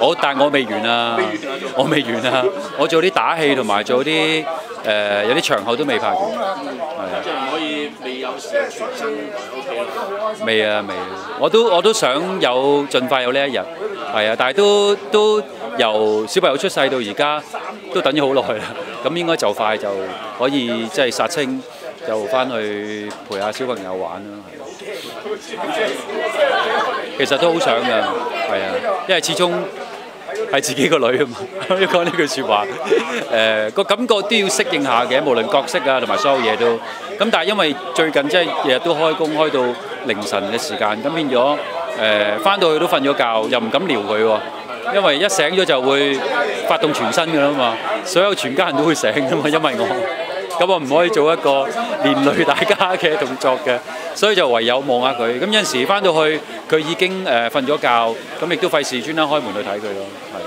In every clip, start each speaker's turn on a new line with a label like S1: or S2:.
S1: 我但我未完啊，我未完啊，我做啲打戲同埋做啲誒有啲場口都未拍完，係啊。
S2: 即係唔可以未有時全身 O K 啦。
S1: 未啊未啊，我都我都想有盡快有呢一日，係啊，但係都都由小朋友出世到而家都等咗好耐啦，咁應該就快就可以即係殺青，就翻去陪下小朋友玩啦。其實都好想㗎，係啊，因為始終係自己個女啊嘛，要講呢句説話，誒、個感覺都要適應下嘅，無論角色啊同埋所有嘢都。咁但係因為最近即係日日都開工開到凌晨嘅時間，咁變咗誒翻到去都瞓咗覺，又唔敢撩佢喎，因為一醒咗就會發動全身㗎啦嘛，所有全家人都會醒㗎嘛，因為我。咁我唔可以做一個連累大家嘅動作嘅，所以就唯有望下佢。咁有陣時翻到去，佢已經誒瞓咗覺，咁亦都費事專登開門去睇佢咯，係。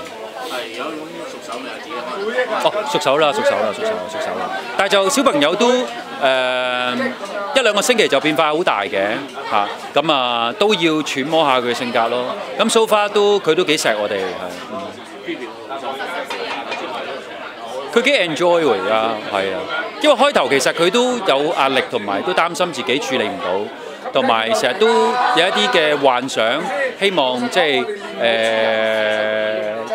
S2: 係有咁熟手未啊？自己開。
S1: 哦，熟手啦，熟手啦，熟手啦，熟手啦。但係就小朋友都誒、一兩個星期就變化好大嘅嚇，咁啊都要揣摩下佢嘅性格咯。咁 so far 都佢都幾錫我哋係。嗯佢幾 enjoy 喎而家，係啊，因為開頭其實佢都有壓力同埋都擔心自己處理唔到，同埋成日都有一啲嘅幻想，希望即係誒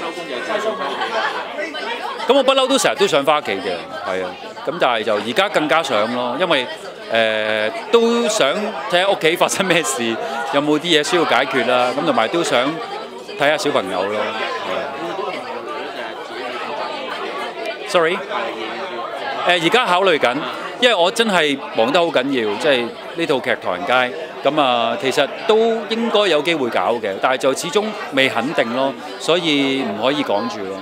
S2: 收工就真係想翻屋企？
S1: 咁我不嬲都成日都想翻屋企嘅，係啊。咁但係就而家更加想咯，因為誒、呃都想睇下屋企發生咩事，有冇啲嘢需要解決啦。咁同埋都想睇下小朋友咯。係啊 Sorry，誒而家考慮緊，因為我真係忙得好緊要，即係呢套劇《唐人街》咁啊，其實都應該有機會搞嘅，但係就始終未肯定咯，所以唔可以講住咯。